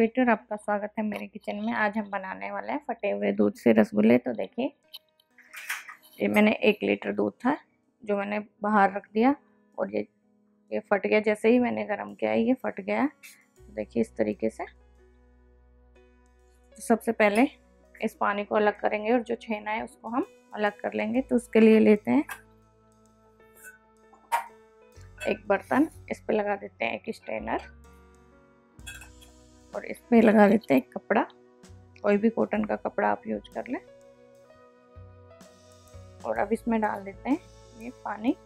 Sweater आपका स्वागत है मेरे किचन में। आज हम बनाने वाले हैं फटे हुए दूध से रसगुल्ले। तो देखिए, ये मैंने एक लीटर दूध था, जो मैंने बाहर रख दिया और ये ये फट गया। जैसे ही मैंने गर्म किया, ये फट गया। तो देखिए इस तरीके से। तो सबसे पहले इस पानी को अलग करेंगे और जो छेना है उसको हम अलग कर लेंगे। तो उसके लिए लेते हैं एक बर्तन। इस पर लगा देते हैं एक स्टेनर और इस पर लगा लेते हैं कपड़ा। कोई भी कॉटन का कपड़ा आप यूज़ कर लें। और अब इसमें डाल देते हैं ये पानी।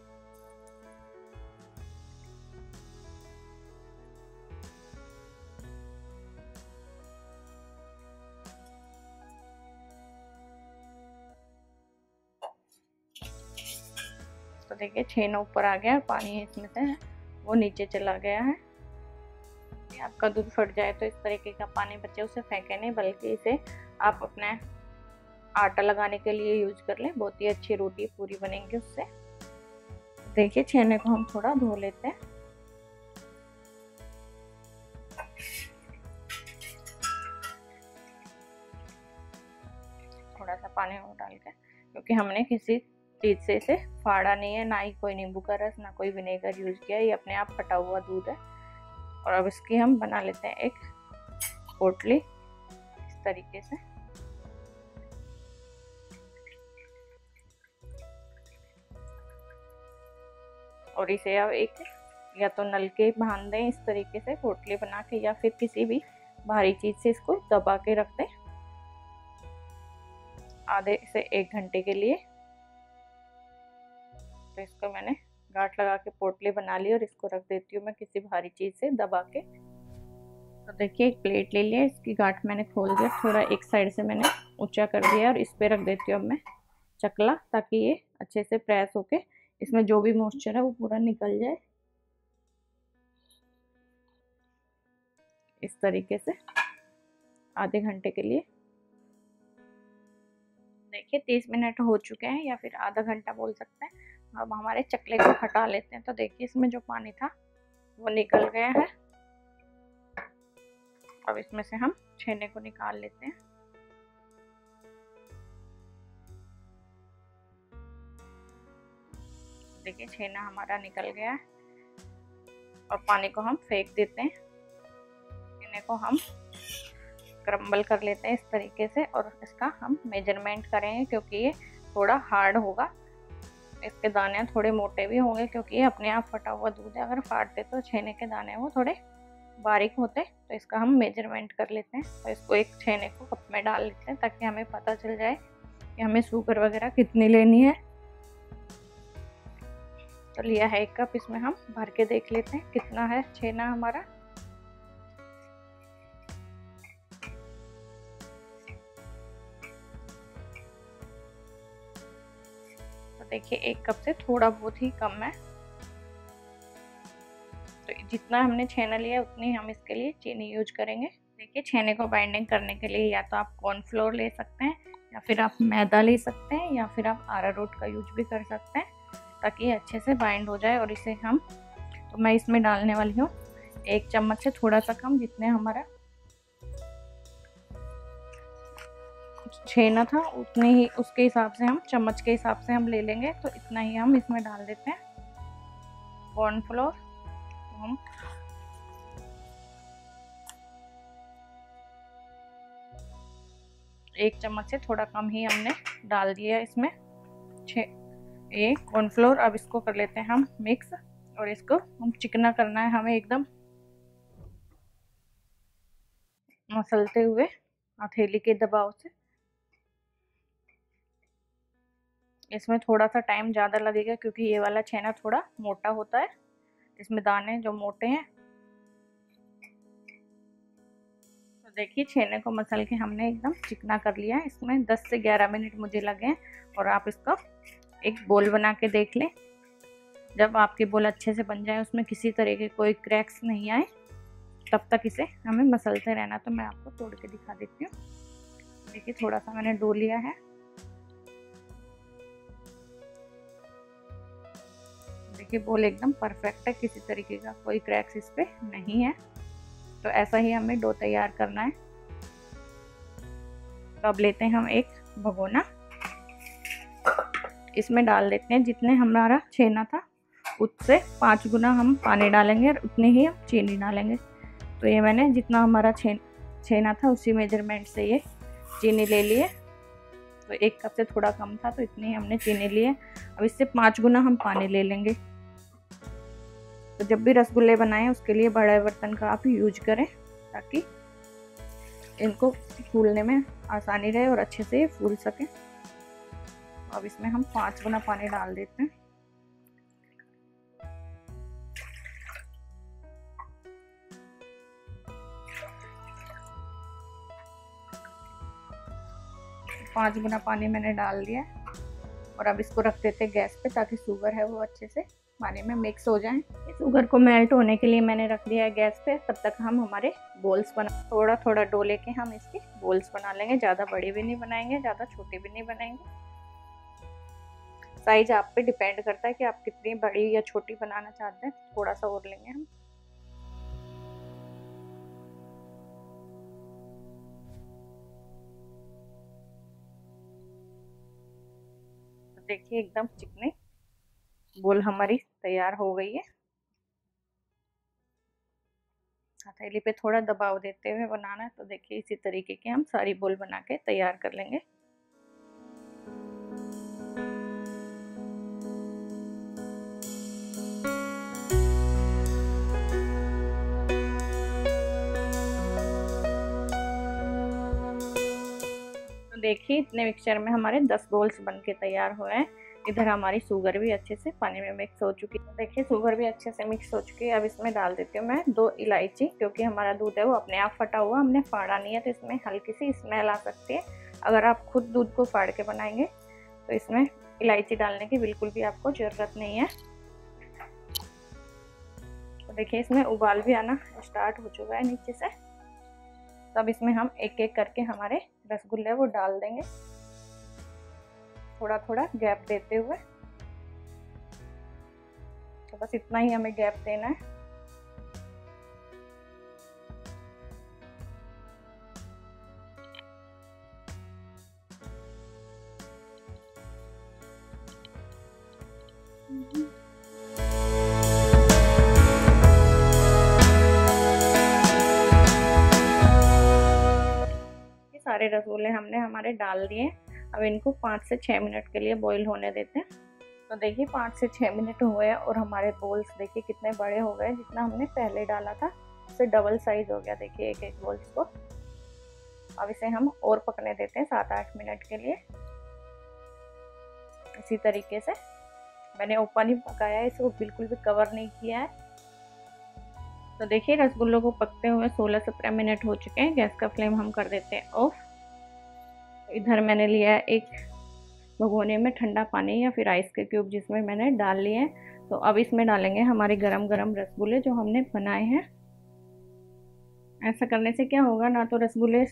तो देखिए, छेना ऊपर आ गया, पानी इसमें से वो नीचे चला गया है। आपका दूध फट जाए तो इस तरीके का पानी बचे उसे फेंके नहीं, बल्कि इसे आप अपने आटा लगाने के लिए यूज़ कर लें। बहुत ही अच्छी रोटी पूरी बनेंगी उससे। देखिए, छेने को हम थोड़ा धो लेते हैं। थोड़ा सा पानी और डाल के, क्योंकि हमने किसी चीज़ से इसे फाड़ा नहीं है, ना ही कोई नींबू का रस, ना कोई विनेगर यूज़ किया, ये अपने आप फटा हुआ दूध है। और अब इसकी हम बना लेते हैं एक पोटली इस तरीके से। और इसे अब एक या तो नल के बाँध दें इस तरीके से पोटली बना के या फिर किसी भी भारी चीज़ से इसको दबा के रख दें। आधे से एक घंटे के लिए। तो इसको मैंने गांठ लगा के पोटली बना ली और इसको रख देती हूँ मैं किसी भारी चीज़ से दबा के। तो देखिए, एक प्लेट ले लिया, इसकी गांठ मैंने खोल दिया थोड़ा एक साइड से मैंने ऊँचा कर दिया और इस पर रख देती हूँ अब मैं चकला, ताकि ये अच्छे से प्रेस होके इसमें जो भी मॉइस्चर है वो पूरा निकल जाए। इस तरीके से आधे घंटे के लिए। देखिए, तीस मिनट हो चुके हैं या फिर आधा घंटा बोल सकते हैं। अब हमारे चकले को हटा लेते हैं। तो देखिए, इसमें जो पानी था, वो निकल गया है। अब इसमें से हम छेने को निकाल लेते हैं। देखिए, छेना हमारा निकल गया है। और पानी को हम फेंक देते हैं। छेने को हम क्रम्बल कर लेते हैं इस तरीके से और इसका हम मेज़रमेंट करेंगे क्योंकि ये थोड़ा हार्ड होगा। इसके दाने थोड़े मोटे भी होंगे क्योंकि ये अपने आप फटा हुआ दूध है। अगर फाटते तो छेने के दाने वो थोड़े बारीक होते तो इसका हम मेज़रमेंट कर लेते हैं तो इसको एक छेने को कप में डाल लेते हैं ताकि हमें पता चल जाए कि हमें शुगर वगैरह कितनी लेनी है। तो लिया है एक कप इसमें हम भर के देख लेते हैं कितना है छेना हमारा। देखिए, एक कप से थोड़ा बहुत ही कम है। तो जितना हमने छेना लिया, उतनी हम इसके लिए चीनी यूज़ करेंगे। देखिए, छेने को बाइंडिंग करने के लिए या तो आप कॉर्नफ्लोर ले सकते हैं, या फिर आप मैदा ले सकते हैं, या फिर आप आरा रूट का यूज़ भी कर सकते हैं, ताकि अच्छे से बाइंड हो जाए। और इसे हम तो मैं इसमें डालने वाली हूँ एक चम्मच से थोड़ा सा कम, जितने हमारा छेना था, उतने ही उसके हिसाब से हम, चम्मच के हिसाब से हम ले लेंगे। तो इतना ही हम इसमें डाल देते हैं। कॉर्नफ्लोर तो हम एक चम्मच से थोड़ा कम ही हमने डाल दिया इसमें। छः ये कॉर्नफ्लोर अब इसको कर लेते हैं हम मिक्स और इसको हम चिकना करना है हमें एकदम। मसलते हुए, हथेली के दबाव से। इसमें थोड़ा सा टाइम ज़्यादा लगेगा क्योंकि ये वाला छेना थोड़ा मोटा होता है। इसमें दाने जो मोटे हैं। तो देखिए, छेने को मसल के हमने एकदम चिकना कर लिया है। इसमें 10 से 11 मिनट मुझे लगे हैं और आप इसका एक बोल बना के देख लें। जब आपकी बोल अच्छे से बन जाए, उसमें किसी तरह के कोई क्रैक्स नहीं आए, तब तक इसे हमें मसलते रहना। तो मैं आपको तोड़ के दिखा देती हूँ। देखिए, थोड़ा सा मैंने डो लिया है। देखिए बोल एकदम परफेक्ट है, किसी तरीके का कोई क्रैक्स इस पर नहीं है। तो ऐसा ही हमें डो तैयार करना है। तो अब लेते हैं हम एक भगोना। इसमें डाल देते हैं जितने हमारा छेना था, उससे पाँच गुना हम पानी डालेंगे और उतनी ही हम चीनी डालेंगे। तो ये मैंने जितना हमारा छे छेना था, उसी मेज़रमेंट से ये चीनी ले लिए तो एक कप से थोड़ा कम था तो इतनी हमने चीनी लिए। अब इससे पाँच गुना हम पानी ले लेंगे। तो जब भी रसगुल्ले बनाएँ, उसके लिए बड़े बर्तन का आप यूज़ करें ताकि इनको फूलने में आसानी रहे और अच्छे से फूल सके। अब इसमें हम पाँच गुना पानी डाल देते हैं। पाँच गुना पानी मैंने डाल दिया और अब इसको रख देते हैं गैस पे ताकि शुगर है वो अच्छे से पानी में मिक्स हो जाए। शुगर को मेल्ट होने के लिए मैंने रख दिया है गैस पे। तब तक हम हमारे बोल्स बना थोड़ा थोड़ा डो लेके हम इसके बोल्स बना लेंगे। ज़्यादा बड़ी भी नहीं बनाएँगे, ज़्यादा छोटी भी नहीं बनाएँगे। साइज़ आप पे डिपेंड करता है कि आप कितनी बड़ी या छोटी बनाना चाहते हैं थोड़ा सा और लेंगे हम। देखिए, एकदम चिकनी बोल हमारी तैयार हो गई है। हथेली पे थोड़ा दबाव देते हुए बनाना है तो देखिए इसी तरीके के हम सारी बोल बना के तैयार कर लेंगे। तो देखिए, इतने मिक्सचर में हमारे 10 बोल्स बन के तैयार हुए हैं। इधर हमारी शुगर भी अच्छे से पानी में मिक्स हो चुकी है। देखिए शुगर भी अच्छे से मिक्स हो चुकी है। अब इसमें डाल देती हूँ मैं दो इलायची, क्योंकि हमारा दूध है, वो अपने आप फटा हुआ, हमने फाड़ा नहीं है तो इसमें हल्की सी स्मेल आ सकती है। अगर आप खुद दूध को फाड़ के बनाएँगे तो इसमें इलायची डालने की बिल्कुल भी आपको ज़रूरत नहीं है। तो देखिए, इसमें उबाल भी आना स्टार्ट हो चुका है नीचे से। तब इसमें हम एक एक करके हमारे रसगुल्ले वो डाल देंगे। थोड़ा थोड़ा गैप देते हुए। तो बस इतना ही हमें गैप देना है। सारे रसगुल्ले हमने हमारे डाल दिए। अब इनको पाँच से छः मिनट के लिए बॉईल होने देते हैं। तो देखिए, पाँच से छः मिनट हुए और हमारे बोल्स देखिए कितने बड़े हो गए जितना हमने पहले डाला था, उससे डबल साइज़ हो गया। देखिए एक एक बोल्स को। अब इसे हम और पकने देते हैं सात आठ मिनट के लिए। इसी तरीके से। मैंने ओपन ही पकाया है, इसको बिल्कुल भी कवर नहीं किया है। तो देखिए, रसगुल्लों को पकते हुए 16-17 मिनट हो चुके हैं। गैस का फ्लेम हम कर देते हैं ऑफ़ इधर मैंने लिया है एक भगोने में ठंडा पानी या फिर आइस के क्यूब जिसमें मैंने डाल लिए हैं। तो अब इसमें डालेंगे हमारे गरम गरम रसगुल्ले जो हमने बनाए हैं। ऐसा करने से क्या होगा, ना तो रसगुल्ले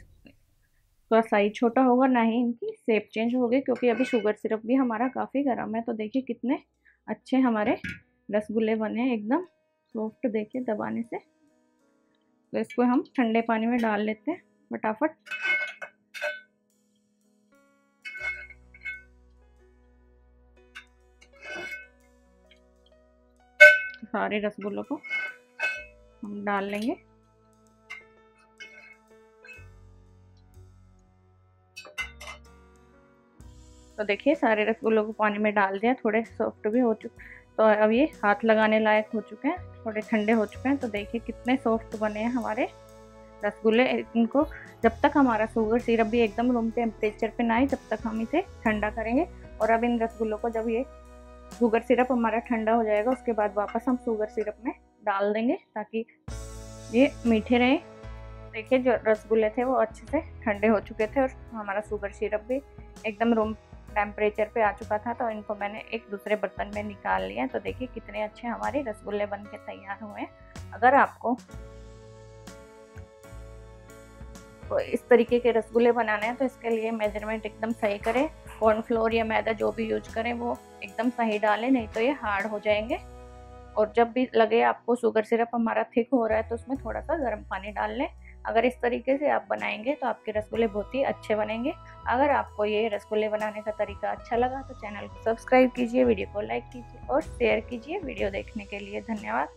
का साइज़ छोटा होगा, ना ही इनकी सेप चेंज होगी, क्योंकि अभी शुगर सिरप भी हमारा काफ़ी गर्म है। तो देखिए कितने अच्छे हमारे रसगुल्ले बने हैं, एकदम सॉफ्ट देखिए दबाने से। तो इसको हम ठंडे पानी में डाल लेते हैं, फटाफट। सारे रसगुल्लों को हम डाल लेंगे। तो देखिए, सारे रसगुल्लों को पानी में डाल दिया, थोड़े सॉफ्ट भी हो चुके तो अब ये हाथ लगाने लायक हो चुके हैं, थोड़े ठंडे हो चुके हैं तो देखिए कितने सॉफ्ट बने हैं हमारे रसगुल्ले। इनको जब तक हमारा शुगर सिरप भी एकदम रूम टेम्परेचर पे ना आए जब तक हम इसे ठंडा करेंगे। और अब इन रसगुल्लों को जब ये शुगर सिरप हमारा ठंडा हो जाएगा, उसके बाद वापस हम शुगर सिरप में डाल देंगे ताकि ये मीठे रहें। देखिए, जो रसगुल्ले थे वो अच्छे से ठंडे हो चुके थे और हमारा शुगर सिरप भी एकदम रूम टेम्परेचर पे आ चुका था तो इनको मैंने एक दूसरे बर्तन में निकाल लिया। तो देखिए, कितने अच्छे हमारे रसगुल्ले बन के तैयार हुए अगर आपको तो इस तरीके के रसगुल्ले बनाने हैं तो इसके लिए मेज़रमेंट एकदम सही करें। कॉर्नफ्लोर या मैदा जो भी यूज़ करें, वो एकदम सही डालें, नहीं तो ये हार्ड हो जाएँगे। और जब भी लगे आपको शुगर सिरप हमारा थिक हो रहा है तो उसमें थोड़ा सा गर्म पानी डाल लें। अगर इस तरीके से आप बनाएँगे तो आपके रसगुल्ले बहुत ही अच्छे बनेंगे। अगर आपको ये रसगुल्ले बनाने का तरीका अच्छा लगा तो चैनल को सब्सक्राइब कीजिए वीडियो को लाइक कीजिए और शेयर कीजिए वीडियो देखने के लिए। धन्यवाद।